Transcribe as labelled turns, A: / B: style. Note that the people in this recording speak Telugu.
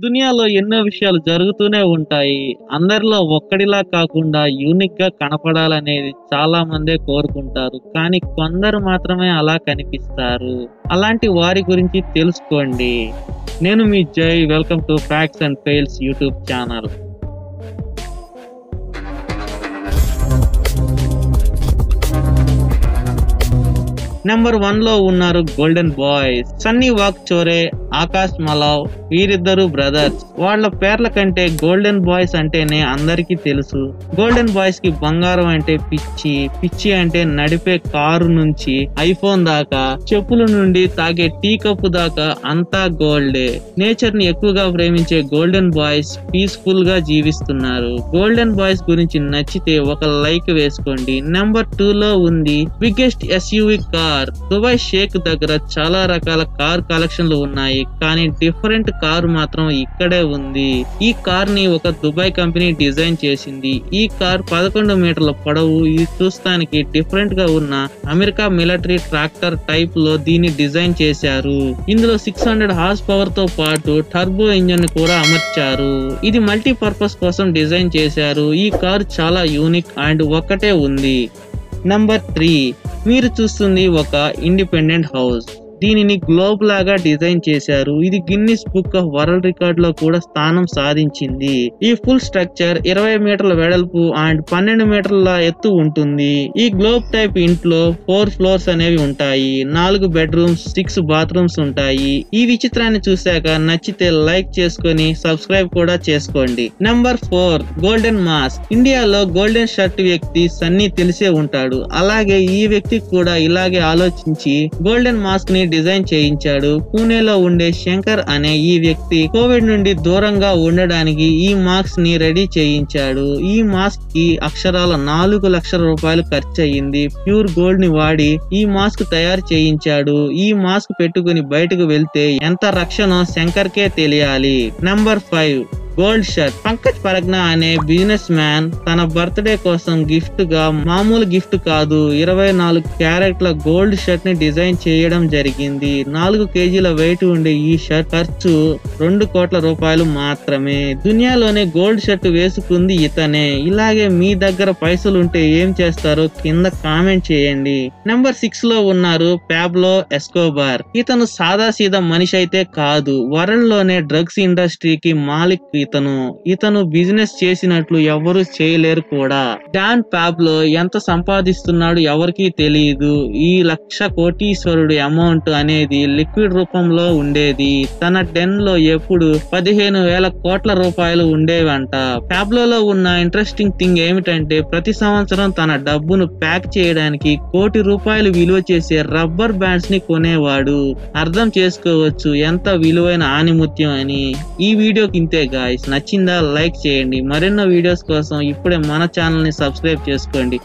A: దునియాలో ఎన్నో విషయాలు జరుగుతూనే ఉంటాయి. అందరిలో ఒక్కడిలా కాకుండా యూనిక్గా కనపడాలనేది చాలా మందే కోరుకుంటారు. కానీ కొందరు మాత్రమే అలా కనిపిస్తారు. అలాంటి వారి గురించి తెలుసుకోండి. నేను మీ Jai welcome to facts and fails YouTube channel. Number వన్లో ఉన్నారు golden boys Sunny Waghchoure Akash మలావ్ వీరిద్దరు బ్రదర్స్. వాళ్ళ పేర్ల కంటే గోల్డెన్ బాయ్స్ అంటేనే అందరికీ తెలుసు. గోల్డెన్ బాయ్స్కి బంగారం అంటే పిచ్చి పిచ్చి అంటే నడిపే కారు నుంచి ఐఫోన్ దాకా చెప్పుల నుండి తాగే టీ కప్పు దాకా అంతా గోల్డే. నేచర్ని ఎక్కువగా ప్రేమించే గోల్డెన్ బాయ్స్ పీస్ఫుల్గా జీవిస్తున్నారు. గోల్డెన్ బాయ్స్ గురించి నచ్చితే ఒక లైక్ వేసుకోండి. నెంబర్ టూ లో ఉంది బిగ్గెస్ట్ ఎస్యూవి కార్. దుబాయ్ షేక్ దగ్గర చాలా రకాల కార్ కలెక్షన్లు ఉన్నాయి కానీ డిఫరెంట్ కార్ మాత్రం ఇక్కడే ఉంది. ఈ కార్ని ఒక దుబాయ్ కంపెనీ డిజైన్ చేసింది. ఈ కార్ పదకొండు మీటర్ల పొడవు ఇది చూస్తానికి డిఫరెంట్గా ఉన్న అమెరికా మిలిటరీ ట్రాక్టర్ టైప్లో దీన్ని డిజైన్ చేశారు. ఇందులో సిక్స్ హండ్రెడ్ హార్స్ పవర్తో పాటు టర్బో ఇంజన్ని కూడా అమర్చారు. ఇది మల్టీ పర్పస్ కోసం డిజైన్ చేశారు. ఈ కార్ చాలా యూనిక్ అండ్ ఒక్కటే ఉంది. నంబర్ త్రీ మీరు చూస్తుంది ఒక ఇండిపెండెంట్ హౌస్ దీనిని గ్లోబ్ లాగా డిజైన్ చేశారు. ఇది గిన్నిస్ బుక్ ఆఫ్ వరల్డ్ రికార్డ్లో కూడా స్థానం సాధించింది. ఈ ఫుల్ స్ట్రక్చర్ ఇరవై మీటర్ల వెడల్పు అండ్ పన్నెండు మీటర్ల ఎత్తు ఉంటుంది. ఈ గ్లోబ్ టైప్ ఇంట్లో ఫోర్ ఫ్లోర్స్ అనేవి ఉంటాయి. నాలుగు బెడ్రూమ్స్ సిక్స్ బాత్రూమ్స్ ఉంటాయి. ఈ విచిత్రాన్ని చూశాక నచ్చితే లైక్ చేసుకొని సబ్స్క్రైబ్ కూడా చేసుకోండి. Number four golden mask. ఇండియాలో గోల్డెన్ షర్ట్ వ్యక్తి సన్నీ తెలిసే ఉంటాడు. అలాగే ఈ వ్యక్తి కూడా ఇలాగే ఆలోచించి గోల్డెన్ మాస్క్ని డిజైన్ చేయించాడు. పూణేలో ఉండే శంకర్ అనే ఈ వ్యక్తి కోవిడ్ నుండి దూరంగా ఉండడానికి ఈ మాస్క్ని రెడీ చేయించాడు. ఈ మాస్క్కి అక్షరాల నాలుగు లక్షల రూపాయలు ఖర్చు అయ్యింది ప్యూర్ గోల్డ్ని వాడి ఈ మాస్క్ తయారు చేయించాడు. ఈ మాస్క్ పెట్టుకుని బయటకు వెళ్తే ఎంత రక్షణ శంకర్ కే తెలియాలి. Number five. Gold shirt. Pankaj పరగ్న అనే బిజినెస్ మ్యాన్ తన బర్త్డే కోసం గిఫ్ట్గా మామూలు గిఫ్ట్ కాదు ఇరవై నాలుగు క్యారెట్ల గోల్డ్ షర్ట్ని డిజైన్ చేయడం జరిగింది. నాలుగు కేజీల వెయిట్ ఉండే ఈ షర్ట్ ఖర్చు రెండు కోట్ల రూపాయలు మాత్రమే. దునియాలోనే గోల్డ్ షర్ట్ వేసుకుంది ఇతనే. ఇలాగే మీ దగ్గర పైసలు ఉంటే ఏం చేస్తారో కింద కామెంట్ చేయండి. నెంబర్ సిక్స్లో ఉన్నారు ప్యాబ్లో ఎస్కోబార్. ఇతను సాదా సీదా మనిషి అయితే కాదు. వరల్డ్లోనే డ్రగ్స్ ఇండస్ట్రీకి మాలిక్ ఇతను ఇతను బిజినెస్ చేసినట్లు ఎవరు చేయలేరు కూడా. డాన్ ప్యాబ్లో ఎంత సంపాదిస్తున్నాడు ఎవరికీ తెలియదు ఈ లక్ష కోటీశ్వరుడు అమౌంట్ అనేది లిక్విడ్ రూపంలో ఉండేది. తన డెన్లో ఎప్పుడు పదిహేను వేల కోట్ల రూపాయలు ఉండేవంట. ప్యాబ్లోలో ఉన్న ఇంట్రెస్టింగ్ థింగ్ ఏమిటంటే ప్రతి సంవత్సరం తన డబ్బును ప్యాక్ చేయడానికి కోటి రూపాయలు విలువ చేసే రబ్బర్ బ్యాండ్స్ని కొనేవాడు. అర్థం చేసుకోవచ్చు ఎంత విలువైన ఆనిముత్యం అని. ఈ వీడియోకి ఇంతే గాయ గాయస్ నచ్చిందా లైక్ చేయండి. మరెన్నో వీడియోస్ కోసం ఇప్పుడే మన ఛానల్ని సబ్స్క్రైబ్ చేసుకోండి.